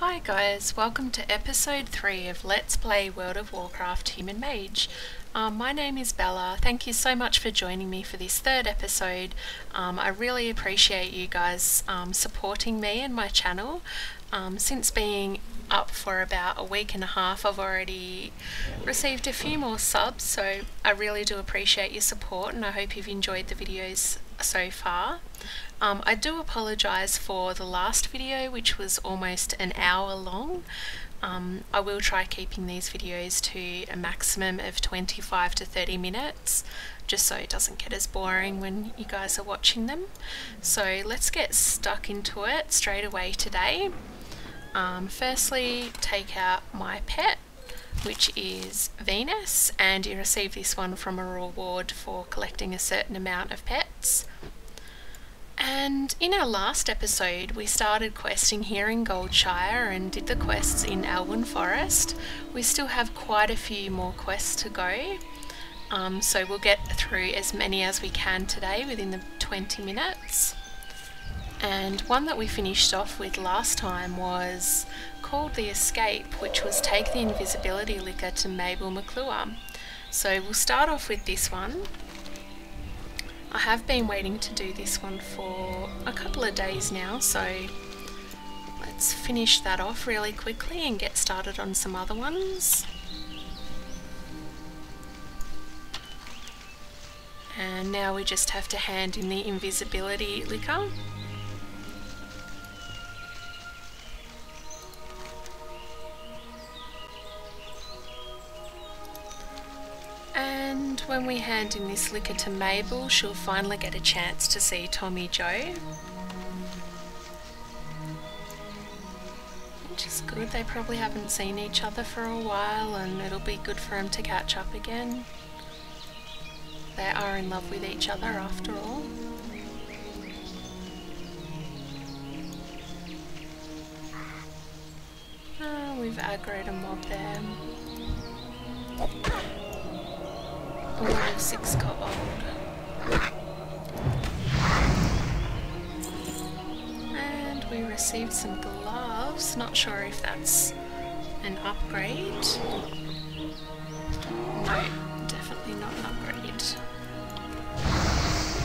Hi guys, welcome to episode 3 of Let's Play World of Warcraft Human Mage. Um, my name is Bella. Thank you so much for joining me for this third episode. Um, I really appreciate you guys um, supporting me and my channel. Um, since being up for about a week and a half, I've already received a few more subs, so I really do appreciate your support and I hope you've enjoyed the videos so far. Um, I do apologise for the last video which was almost an hour long. Um, I will try keeping these videos to a maximum of 25 to 30 minutes just so it doesn't get as boring when you guys are watching them. So let's get stuck into it straight away today. Um, firstly take out my pet which is Venus and you receive this one from a reward for collecting a certain amount of pets. And in our last episode, we started questing here in Goldshire and did the quests in Elwynn Forest. We still have quite a few more quests to go, um, so we'll get through as many as we can today within the 20 minutes. And one that we finished off with last time was called The Escape, which was take the invisibility liquor to Mabel McClure. So we'll start off with this one. I have been waiting to do this one for a couple of days now, so let's finish that off really quickly and get started on some other ones. And now we just have to hand in the invisibility liquor. When we hand in this liquor to Mabel, she'll finally get a chance to see Tommy Joe. Which is good, they probably haven't seen each other for a while and it'll be good for them to catch up again. They are in love with each other after all. Oh, we've aggroed a mob there. Level 6 old. And we received some gloves. Not sure if that's an upgrade. No, definitely not an upgrade.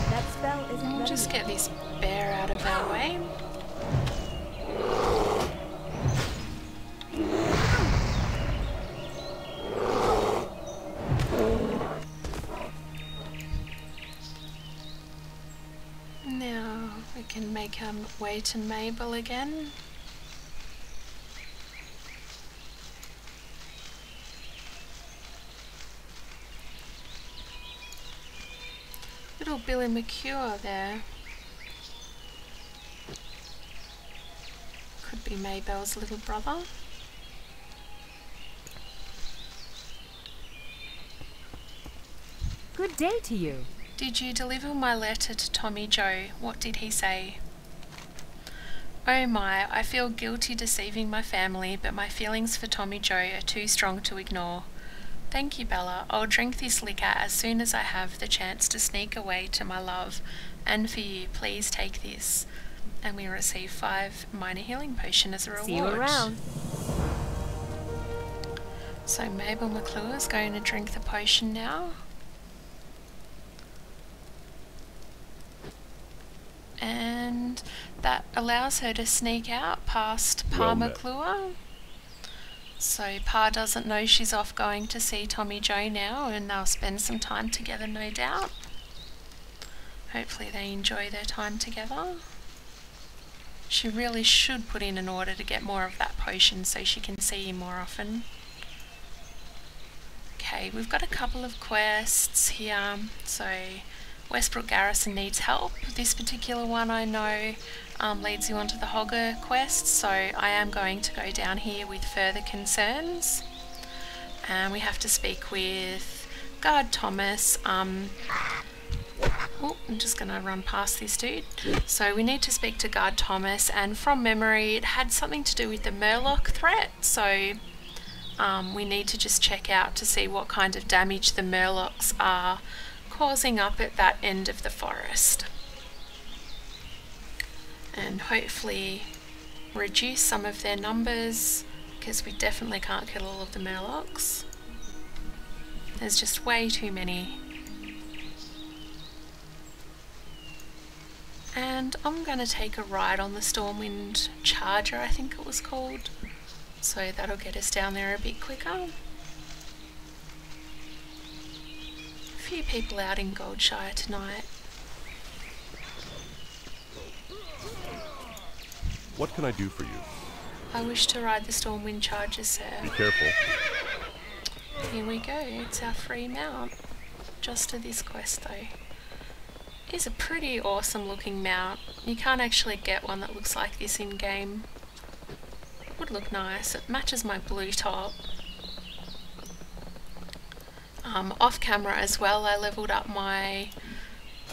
That spell isn't We'll just get this bear out of our way. Way to Mabel again. Little Billy McClure there. Could be Mabel's little brother. Good day to you. Did you deliver my letter to Tommy Joe? What did he say? Oh my, I feel guilty deceiving my family, but my feelings for Tommy Joe are too strong to ignore. Thank you, Bella. I'll drink this liquor as soon as I have the chance to sneak away to my love. And for you, please take this. And we receive five minor healing potion as a reward. See you around. So Mabel McClure is going to drink the potion now. And that allows her to sneak out past Pa Well. McClure. So Pa doesn't know she's off going to see Tommy Joe now and they'll spend some time together no doubt. Hopefully they enjoy their time together. She really should put in an order to get more of that potion so she can see him more often. Okay, we've got a couple of quests here. So, Westbrook Garrison needs help. This particular one I know um, leads you onto the Hogger quest, so I am going to go down here with further concerns. And we have to speak with Guard Thomas. Um, Oh, I'm just going to run past this dude. So we need to speak to Guard Thomas, and from memory, it had something to do with the Murloc threat. So um, we need to just check out to see what kind of damage the Murlocs are causing up at that end of the forest. And hopefully reduce some of their numbers because we definitely can't kill all of the Murlocs. There's just way too many. And I'm going to take a ride on the Stormwind Charger, I think it was called. So that'll get us down there a bit quicker. A few people out in Goldshire tonight. What can I do for you? I wish to ride the Stormwind Charger, sir. Be careful. Here we go, it's our free mount. Just to this quest though. It's a pretty awesome looking mount. You can't actually get one that looks like this in game. Would look nice. It matches my blue top. Um, off camera as well I leveled up my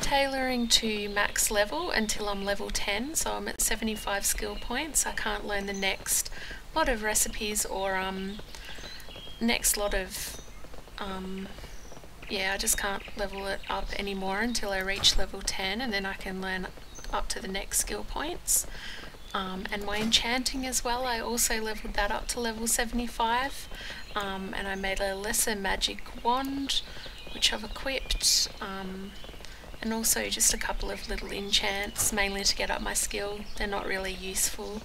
tailoring to max level until I'm level 10 so I'm at 75 skill points. I can't learn the next lot of recipes or um, next lot of um, yeah I just can't level it up anymore until I reach level 10 and then I can learn up to the next skill points. Um, and my enchanting as well, I also leveled that up to level 75 um, and I made a lesser magic wand which I've equipped um, and also just a couple of little enchants, mainly to get up my skill. They're not really useful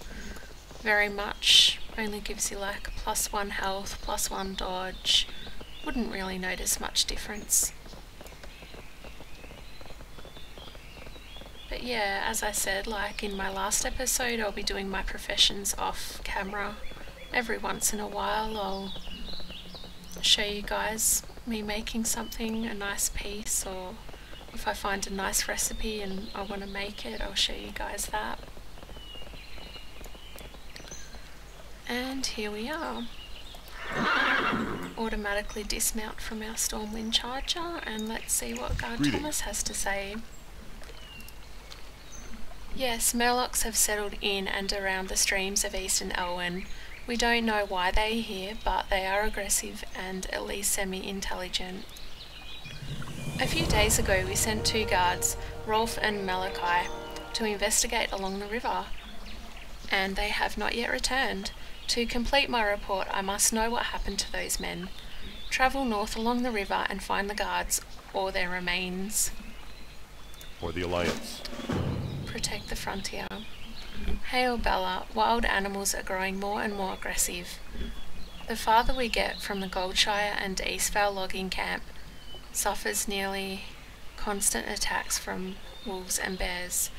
very much, only gives you like plus one health, plus one dodge. Wouldn't really notice much difference. But yeah, as I said, like in my last episode, I'll be doing my professions off camera. Every once in a while, I'll show you guys me making something, a nice piece, or if I find a nice recipe and I want to make it, I'll show you guys that. And here we are. Automatically dismount from our Stormwind Charger and let's see what Guard. Thomas has to say. Yes, Murlocs have settled in and around the streams of eastern Elwynn. We don't know why they are here, but they are aggressive and at least semi-intelligent. A few days ago we sent two guards, Rolf and Malachi, to investigate along the river, and they have not yet returned. To complete my report I must know what happened to those men. Travel north along the river and find the guards, or their remains. For the Alliance. Protect the frontier. Hail Bella, wild animals are growing more and more aggressive. The farther we get from the Goldshire and Eastvale logging camp, suffers nearly constant attacks from wolves and bears.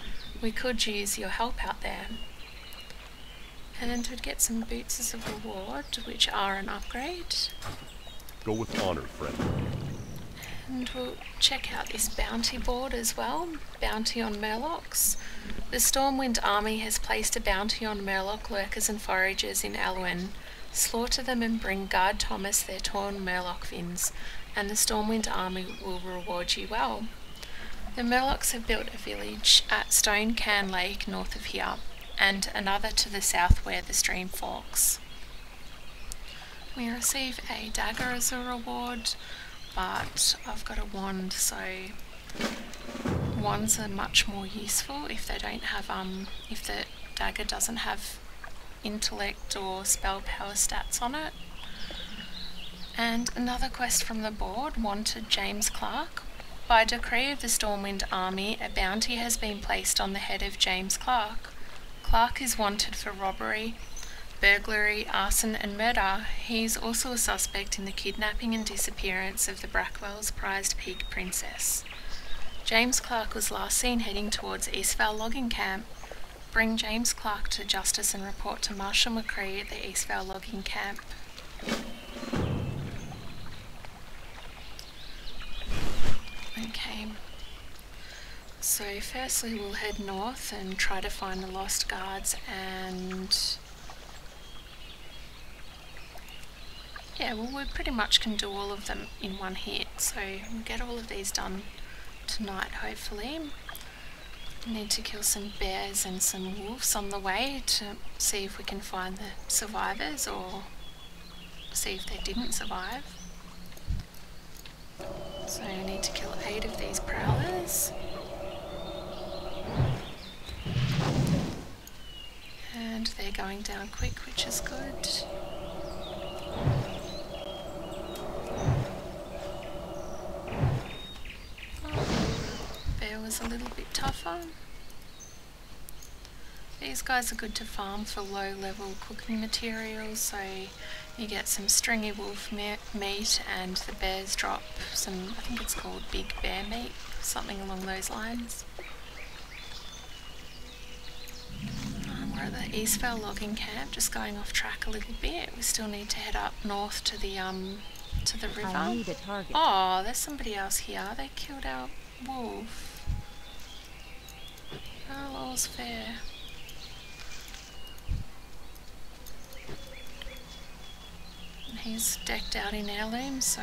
We could use your help out there. And we'd get some boots as a reward, which are an upgrade. Go with honor, friend. And we'll check out this bounty board as well. Bounty on Murlocs. The Stormwind army has placed a bounty on Murloc lurkers and foragers in Elwynn. Slaughter them and bring Guard Thomas their torn Murloc fins, and the Stormwind army will reward you well. The Murlocs have built a village at Stonecairn Lake north of here, and another to the south where the stream forks. We receive a dagger as a reward, but I've got a wand, so wands are much more useful if they don't have um if the dagger doesn't have intellect or spell power stats on it. And another quest from the board wanted James Clark. By decree of the Stormwind Army, a bounty has been placed on the head of James Clark. Clark is wanted for robbery, burglary, arson, and murder. He is also a suspect in the kidnapping and disappearance of the Brackwell's prized pig princess. James Clark was last seen heading towards Eastvale logging camp. Bring James Clark to justice and report to Marshal McCree at the Eastvale logging camp. Okay. So firstly we'll head north and try to find the lost guards and yeah, well we pretty much can do all of them in one hit. So we'll get all of these done tonight hopefully. Need to kill some bears and some wolves on the way to see if we can find the survivors or see if they didn't survive. So I need to kill eight of these prowlers. And they're going down quick, which is good. Was a little bit tougher. These guys are good to farm for low level cooking materials, so you get some stringy wolf me- meat and the bears drop some, I think it's called big bear meat, something along those lines. Um, we're at the Eastvale logging camp, just going off track a little bit. We still need to head up north to the um to the river. I need a target. Oh, there's somebody else here. They killed our wolf. Oh, all's fair. And he's decked out in heirlooms, so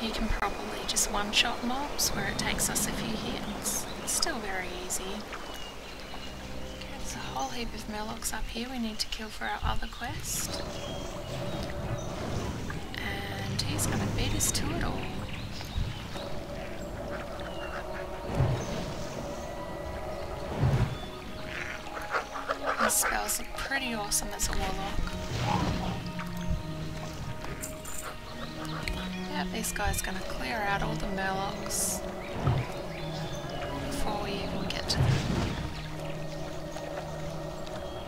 he can probably just one-shot mobs where it takes us a few hits. It's still very easy. Okay, there's a whole heap of Murlocs up here we need to kill for our other quest. And he's gonna beat us to it all. His spells look pretty awesome as a warlock. Yep, this guy's gonna clear out all the Murlocs before we even get to them.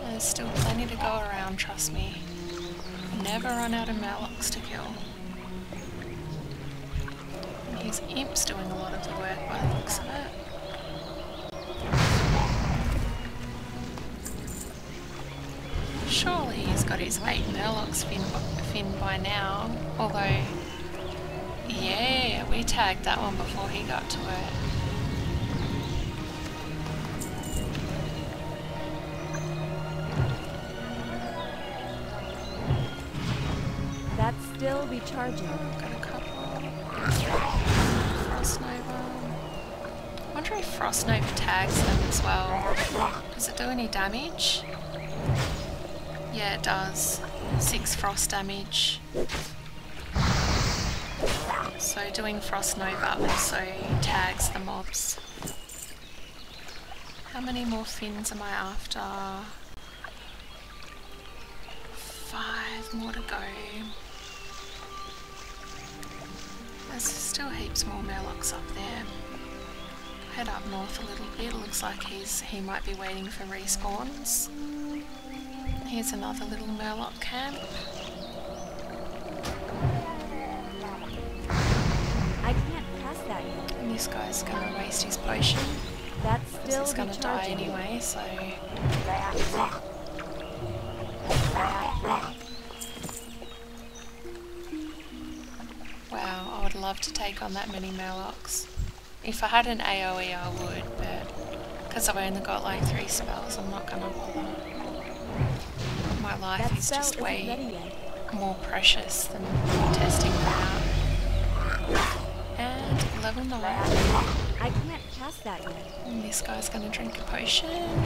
There's still plenty to go around, trust me. Never run out of Murlocs to kill. His imp's doing a lot of the work by the looks of it. Surely he's got his eight Murlocs fin, fin by now. Although, yeah, we tagged that one before he got to it. That's still recharging. Frost Nova tags them as well. Does it do any damage? Yeah, it does. Six frost damage. So doing Frost Nova also tags the mobs. How many more fins am I after? Five more to go. There's still heaps more Murlocs up there. Head up north a little bit. Looks like he's he might be waiting for respawns. Here's another little Murloc camp. I can't pass that yet. And this guy's gonna waste his potion. That's still he's gonna die anyway, so Wow, I would love to take on that many Murlocs. If I had an AoE I would, but because I've only got like three spells, I'm not gonna bother. My life That is just way more precious than testing them out. And level 9. I can't pass that yet. And this guy's gonna drink a potion.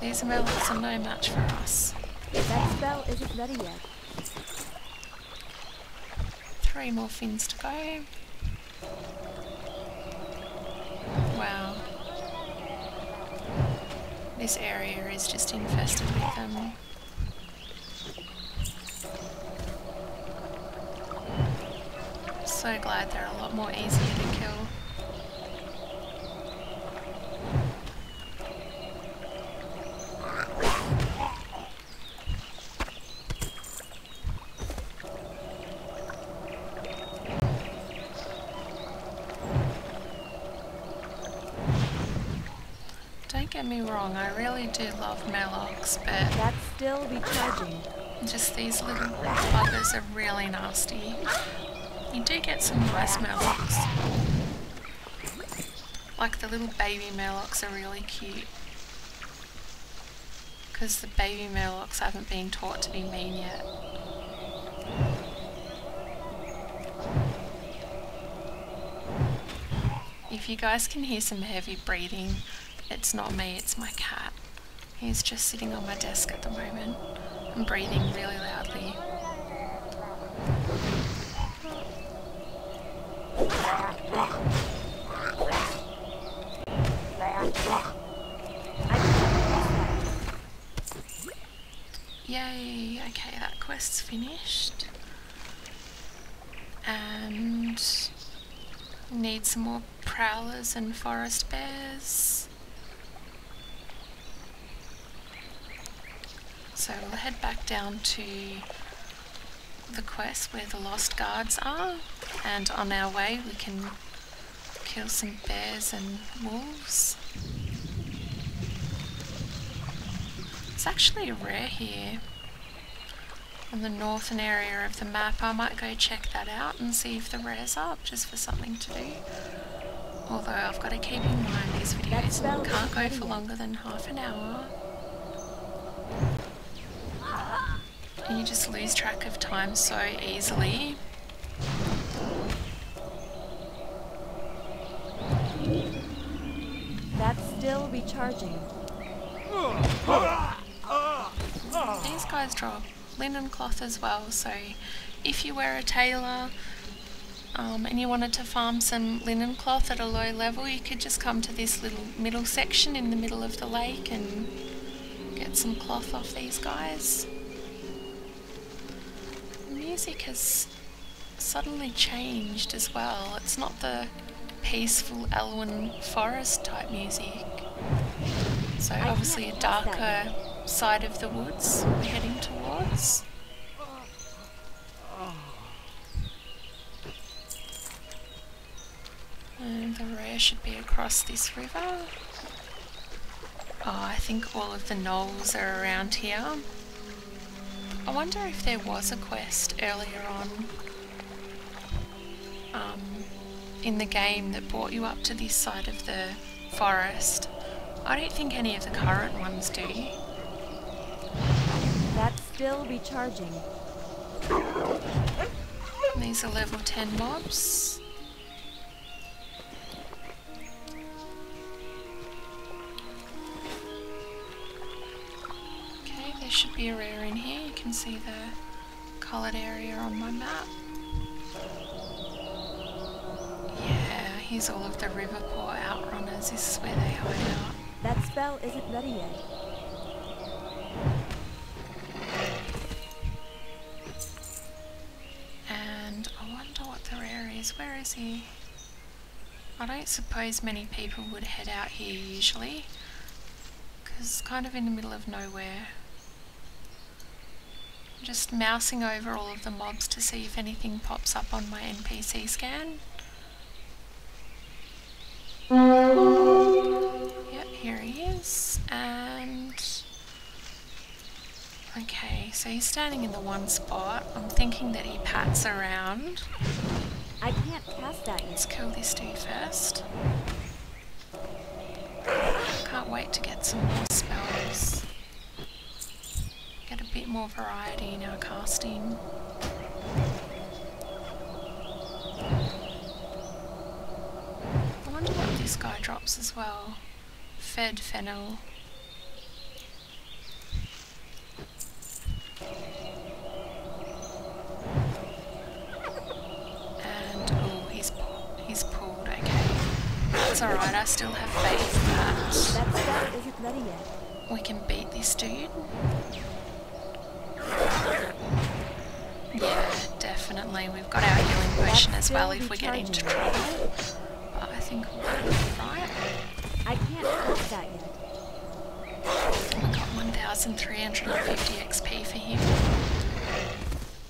These Murlocs are no match for us. That spell isn't ready yet. Three more fins to go. Wow. This area is just infested with them. So glad they're a lot more easier to kill. Don't get me wrong, I really do love Murlocs, but That's still recharging. just these little buggers are really nasty. You do get some nice Murlocs. Like the little baby Murlocs are really cute. Because the baby Murlocs haven't been taught to be mean yet. If you guys can hear some heavy breathing, it's not me, it's my cat. He's just sitting on my desk at the moment and breathing really loudly. Yay, okay, that quest's finished. And need some more prowlers and forest bears. Head back down to the quest where the lost guards are and on our way we can kill some bears and wolves. It's actually a rare here on the northern area of the map. I might go check that out and see if the rare's up just for something to do. Although I've got to keep in mind these videos can't go for longer than half an hour. And you just lose track of time so easily. That's still recharging. These guys drop linen cloth as well, so if you were a tailor um, and you wanted to farm some linen cloth at a low level, you could just come to this little middle section in the middle of the lake and get some cloth off these guys. The music has suddenly changed as well. It's not the peaceful Elwynn forest type music. So obviously a darker side of the woods we're heading towards. And the rare should be across this river. Oh, I think all of the gnolls are around here. I wonder if there was a quest earlier on um, in the game that brought you up to this side of the forest. I don't think any of the current ones do. That's still recharging. These are level 10 mobs. Okay, there should be a rare in here. Can see the coloured area on my map. Yeah, here's all of the Riverpaw outrunners. This is where they hide out. That spell isn't ready yet. And I wonder what the rare is. Where is he? I don't suppose many people would head out here usually. Because it's kind of in the middle of nowhere. Just mousing over all of the mobs to see if anything pops up on my NPC scan. Yep, here he is. And Okay, so he's standing in the one spot. I'm thinking that he pats around. I can't cast that Let's kill this dude first. Can't wait to get some more spells. Get a bit more variety in our casting. I wonder what this guy drops as well. Fedfennel. And oh, he's he's pulled. Okay, that's all right. I still have faith that That spell isn't ready yet. we can beat this dude. Definitely. We've got our healing potion as well if we get into trouble. But I think we'll be right. I can't that yet. We got 1,350 XP for him,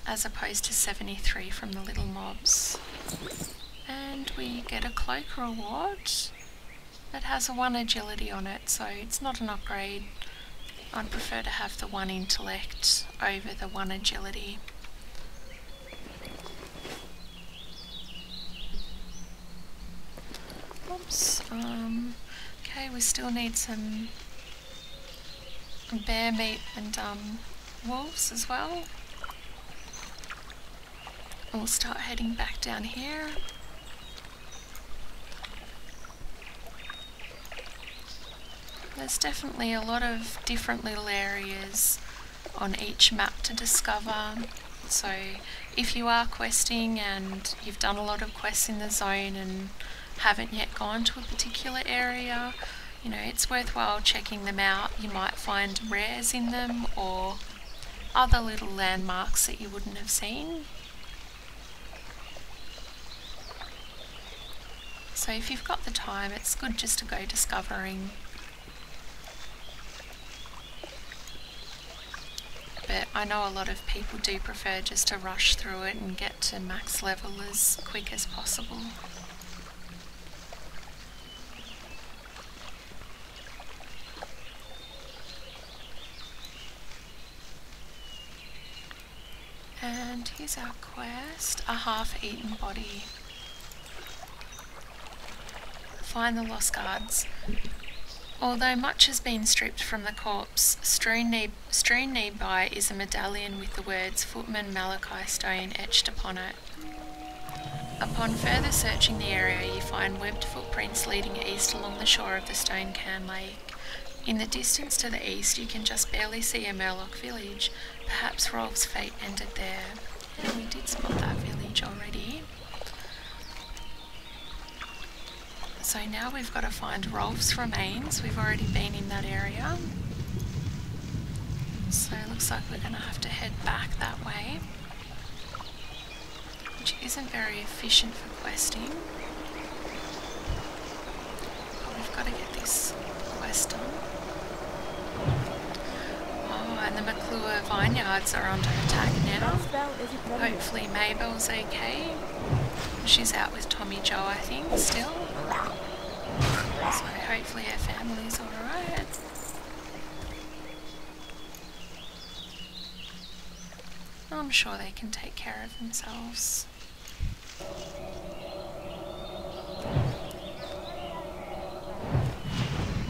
as opposed to 73 from the little mobs. And we get a cloak reward that has a 1 agility on it, so it's not an upgrade. I'd prefer to have the 1 intellect over the 1 agility. Um, okay, we still need some bear meat and um, wolves as well. We'll start heading back down here. There's definitely a lot of different little areas on each map to discover. So if you are questing and you've done a lot of quests in the zone and haven't yet gone to a particular area, you know, it's worthwhile checking them out. You might find rares in them or other little landmarks that you wouldn't have seen. So if you've got the time, it's good just to go discovering. But I know a lot of people do prefer just to rush through it and get to max level as quick as possible. And here's our quest, a half-eaten body. Find the lost guards. Although much has been stripped from the corpse, strewn, ne- strewn nearby is a medallion with the words Footman Malachi Stone etched upon it. Upon further searching the area, you find webbed footprints leading east along the shore of the Stonecairn Lake. In the distance to the east, you can just barely see a Murloc village. Perhaps Rolf's fate ended there. Yeah, we did spot that village already. So now we've got to find Rolf's remains. We've already been in that area. So it looks like we're going to have to head back that way. Which isn't very efficient for questing. But quest done. Oh, and the McClure vineyards are under attack now. Hopefully Mabel's okay. She's out with Tommy Joe, I think, still. So hopefully her family's alright. I'm sure they can take care of themselves.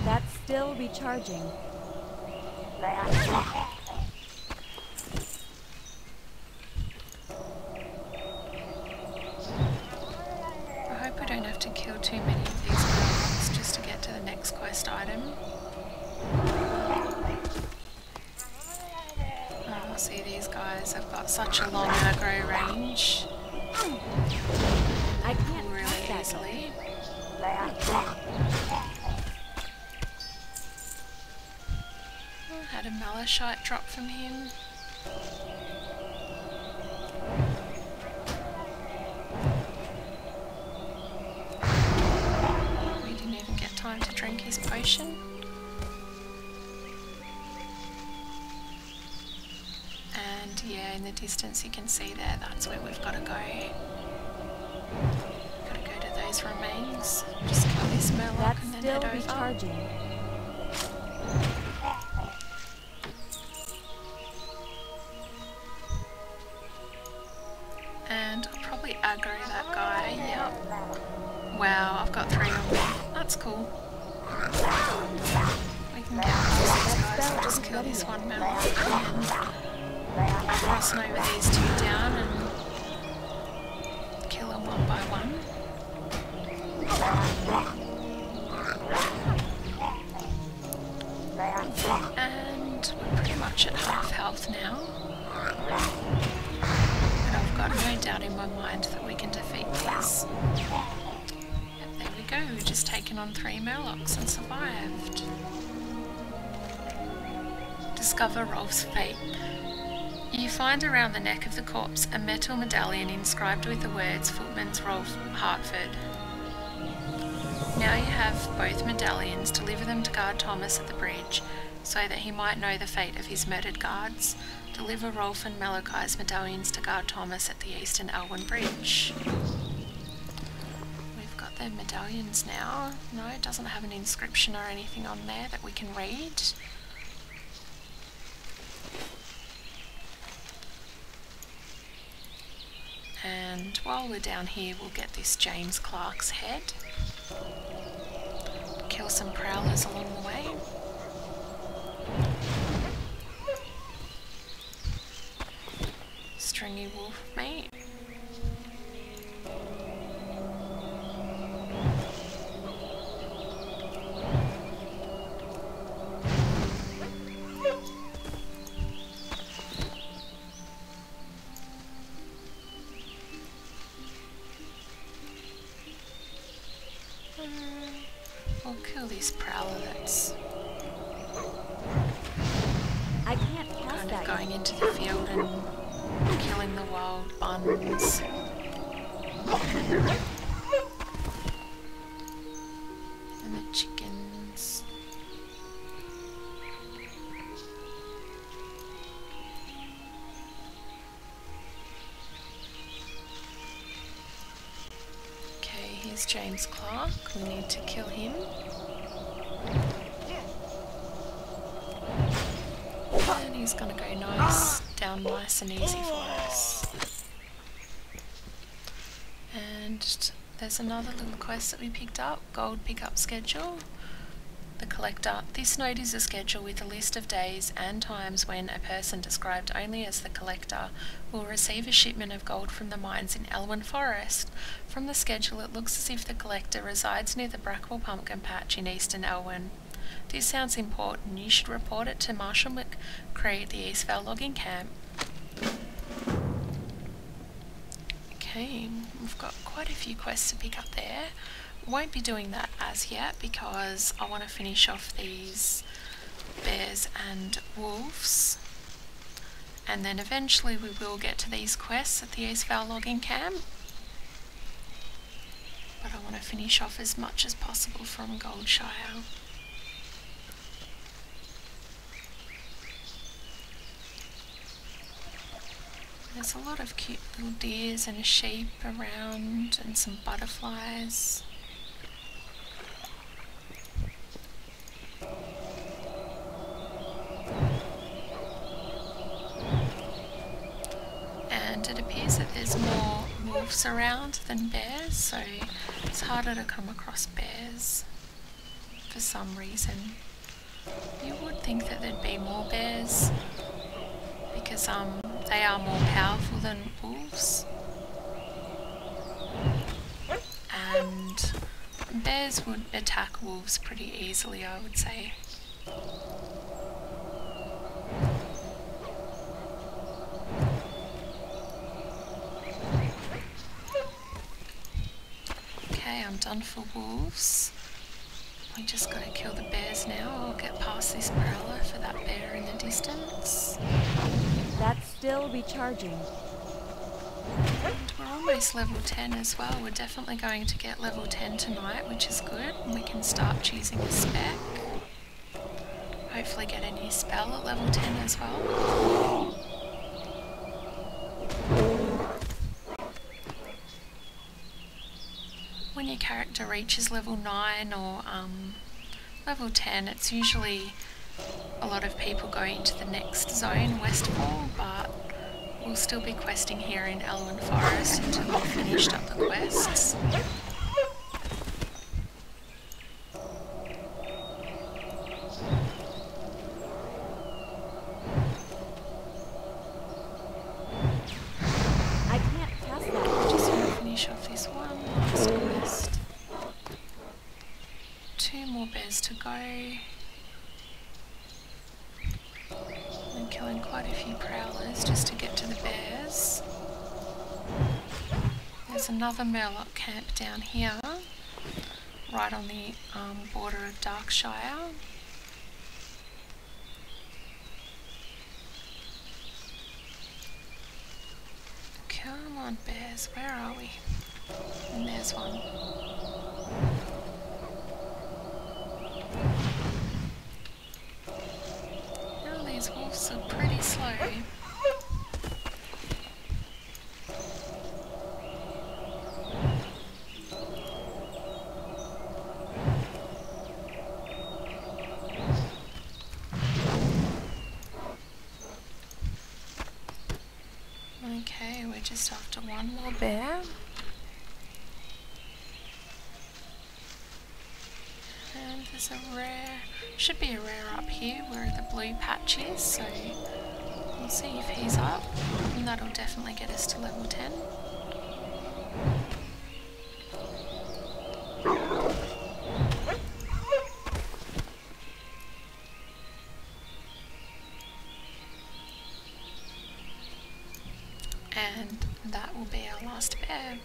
That's still recharging. I hope I don't have to kill too many of these Murlocs just to get to the next quest item. Oh, see these guys have got such a long aggro range. I can't really pass that yet. easily. A malachite drop from him. We didn't even get time to drink his potion. And yeah, in the distance you can see there, that's where we've got to go. Gotta go to those remains. Just kill this That's and then head over. recharging. Aggro that guy, yep. Wow, I've got three on me. That's cool. We can get past these guys. I'll just kill this one and crossing over these two down and kill them one by one. And we're pretty much at half in my mind that we can defeat these. Yep, there we go, we've just taken on three Murlocs and survived. Discover Rolf's fate. You find around the neck of the corpse a metal medallion inscribed with the words Footman's Rolf Hartford. Now you have both medallions, deliver them to guard Thomas at the bridge, so that he might know the fate of his murdered guards. Deliver Rolf and Malachi's medallions to guard Thomas at the Eastern Elwynn Bridge. We've got their medallions now. No, it doesn't have an inscription or anything on there that we can read. And while we're down here, we'll get this James Clark's head. Kill some prowlers along the way. Stringy wolf mate. And the chickens. Okay, here's James Clark. We need to kill him. And he's gonna go nice, down nice and easy for us. And there's another little quest that we picked up, gold pickup schedule. The collector. This note is a schedule with a list of days and times when a person described only as the collector will receive a shipment of gold from the mines in Elwynn Forest. From the schedule, it looks as if the collector resides near the Brackwell Pumpkin Patch in eastern Elwynn. This sounds important. You should report it to Marshal McCree at the Eastvale logging camp. Okay, we've got quite a few quests to pick up there. Won't be doing that as yet because I want to finish off these bears and wolves. And then eventually we will get to these quests at the Eastvale logging camp. But I want to finish off as much as possible from Goldshire. There's a lot of cute little deers and a sheep around and some butterflies. And it appears that there's more wolves around than bears, so it's harder to come across bears for some reason. You would think that there'd be more bears because um they are more powerful than wolves. And bears would attack wolves pretty easily, I would say. Okay, I'm done for wolves. We just gotta kill the bears now. I'll get past this prowler for that bear in the distance. That's still recharging. We're almost level 10 as well. We're definitely going to get level 10 tonight, which is good. And we can start choosing a spec. Hopefully get a new spell at level 10 as well. When your character reaches level 9 or um, level 10, it's usually a lot of people going to the next zone, Westfall, but we'll still be questing here in Elwynn Forest until we've finished up the quests. I can't pass that. Just want to finish off this one last quest. Two more bears to go. I'm killing quite a few prowlers just to get to the bears. There's another Murloc camp down here, right on the um, border of Darkshire. Come on, bears, where are we? And there's one. These wolves are pretty slow. Okay, we're just after one more bear. And there's a rare, should be a rare up here where the blue patch is, so we'll see if he's up, and that'll definitely get us to level 10. And that will be our last bear.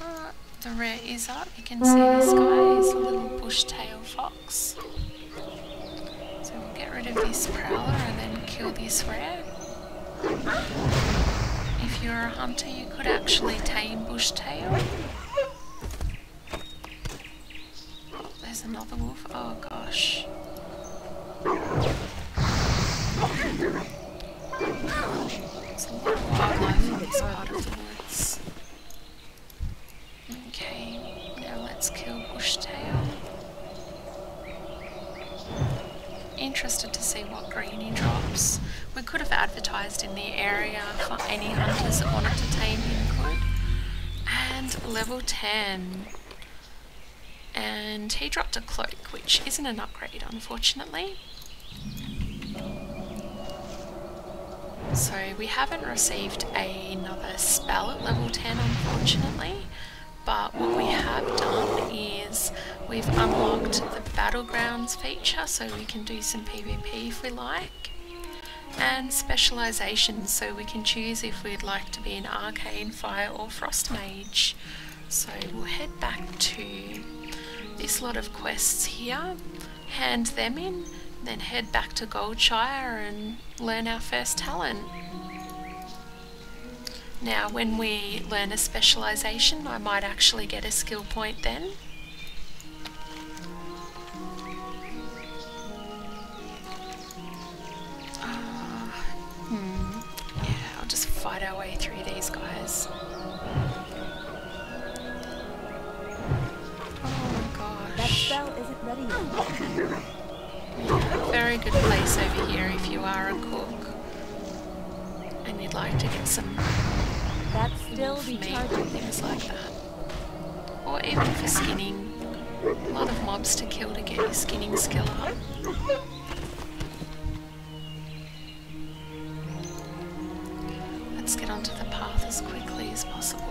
Uh, the rare is up. You can see this guy is a little bush-tail fox. So we'll get rid of this prowler and then kill this rare. If you're a hunter, you could actually tame bushtail. There's another wolf. Oh gosh. He dropped a cloak, which isn't an upgrade unfortunately. So we haven't received another spell at level 10 unfortunately, but what we have done is we've unlocked the battlegrounds feature so we can do some PvP if we like, and specialisation so we can choose if we'd like to be an arcane, fire or frost mage. So we'll head back to this lot of quests here, hand them in, then head back to Goldshire and learn our first talent. Now when we learn a specialisation I might actually get a skill point then. Uh, hmm, yeah, I'll just fight our way through these guys. Very good place over here if you are a cook and you'd like to get some That still meat and things like that. Or even for skinning. A lot of mobs to kill to get your skinning skill up. Let's get onto the path as quickly as possible.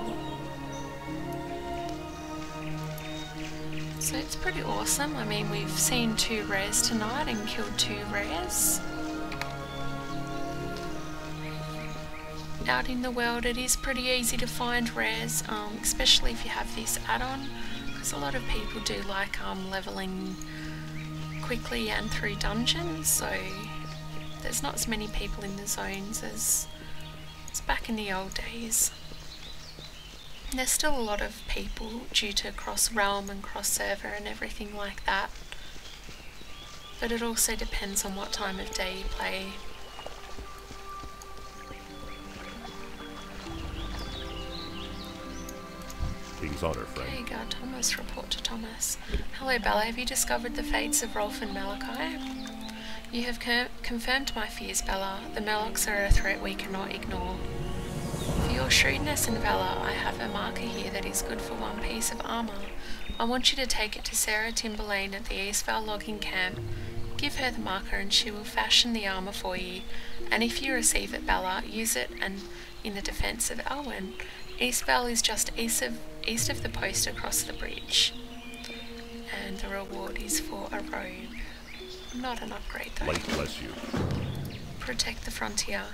It's pretty awesome. I mean, we've seen two rares tonight and killed two rares. Out in the world, it is pretty easy to find rares, um, especially if you have this add-on, because a lot of people do like um, leveling quickly and through dungeons. So there's not as many people in the zones as, as back in the old days. There's still a lot of people due to cross realm and cross server and everything like that. But it also depends on what time of day you play. King's honor, There friend. you go, Thomas. Report to Thomas. Hello, Bella. Have you discovered the fates of Rolf and Malakai? You have confirmed my fears, Bella. The Murlocs are a threat we cannot ignore. Shrewdness and valour, I have a marker here that is good for one piece of armour. I want you to take it to Sara Timberlain at the Eastvale logging camp. Give her the marker and she will fashion the armour for you. And if you receive it, Bella, use it and in the defence of Elwynn. Eastvale is just east of east of the post across the bridge. And the reward is for a robe. Not an upgrade though Light bless you. protect the frontier.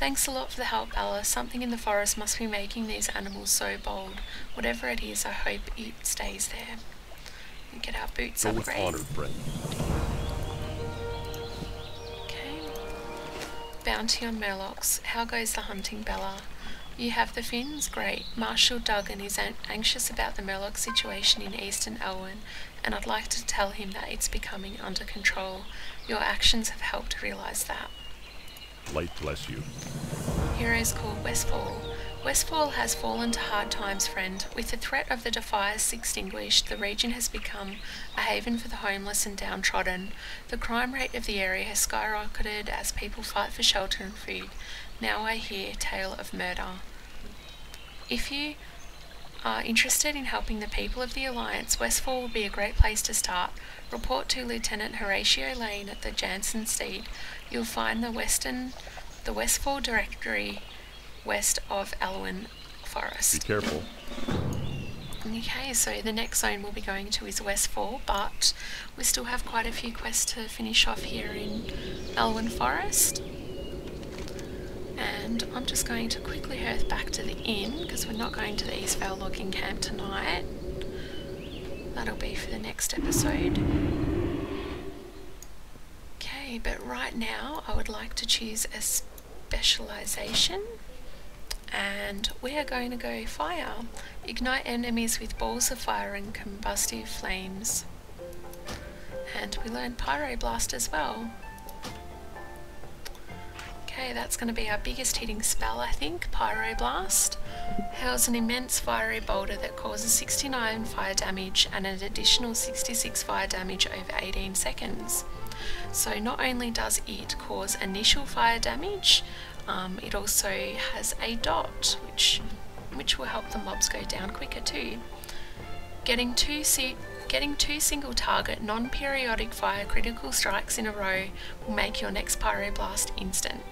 Thanks a lot for the help, Bella. Something in the forest must be making these animals so bold. Whatever it is, I hope it stays there. We get our boots Go upgrade. honor. Okay. Bounty on Murlocs. How goes the hunting, Bella? You have the fins? Great. Marshal Dughan is an- anxious about the Murloc situation in eastern Elwynn, and I'd like to tell him that it's becoming under control. Your actions have helped realise that. Light bless you. Heroes called Westfall. Westfall has fallen to hard times, friend. With the threat of the Defias extinguished, the region has become a haven for the homeless and downtrodden. The crime rate of the area has skyrocketed as people fight for shelter and food. Now I hear tale of murder. If you are interested in helping the people of the Alliance, Westfall would be a great place to start. Report to Lieutenant Horatio Laine at the Jansen Stead. You'll find the Western, the Westfall Directory west of Elwynn Forest. Be careful. Okay, so the next zone we'll be going to is Westfall, but we still have quite a few quests to finish off here in Elwyn Forest. And I'm just going to quickly hearth back to the inn because we're not going to the Eastvale logging camp tonight. That'll be for the next episode. Okay, but right now I would like to choose a specialization and we are going to go fire. Ignite enemies with balls of fire and combustive flames. And we learn Pyroblast as well. Okay, that's going to be our biggest hitting spell, I think, Pyroblast. Hurls an immense fiery boulder that causes 69 fire damage and an additional 66 fire damage over 18 seconds. So not only does it cause initial fire damage, um, it also has a dot, which which will help the mobs go down quicker too. Getting two getting two single target non-periodic fire critical strikes in a row will make your next pyroblast instant.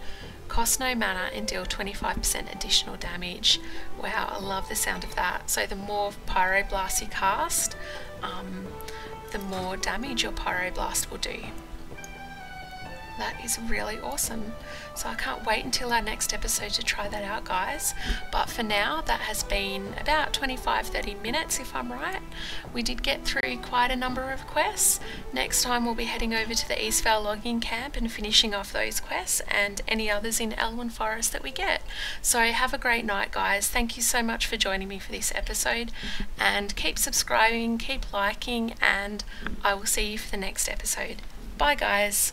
Cost no mana and deal 25% additional damage. Wow, I love the sound of that. So the more pyroblast you cast, um, the more damage your pyroblast will do. That is really awesome. So I can't wait until our next episode to try that out, guys. But for now, that has been about 25 30 minutes, if I'm right. We did get through quite a number of quests. Next time, we'll be heading over to the Eastvale logging camp and finishing off those quests and any others in Elwynn Forest that we get. So have a great night, guys. Thank you so much for joining me for this episode. And keep subscribing, keep liking, and I will see you for the next episode. Bye, guys.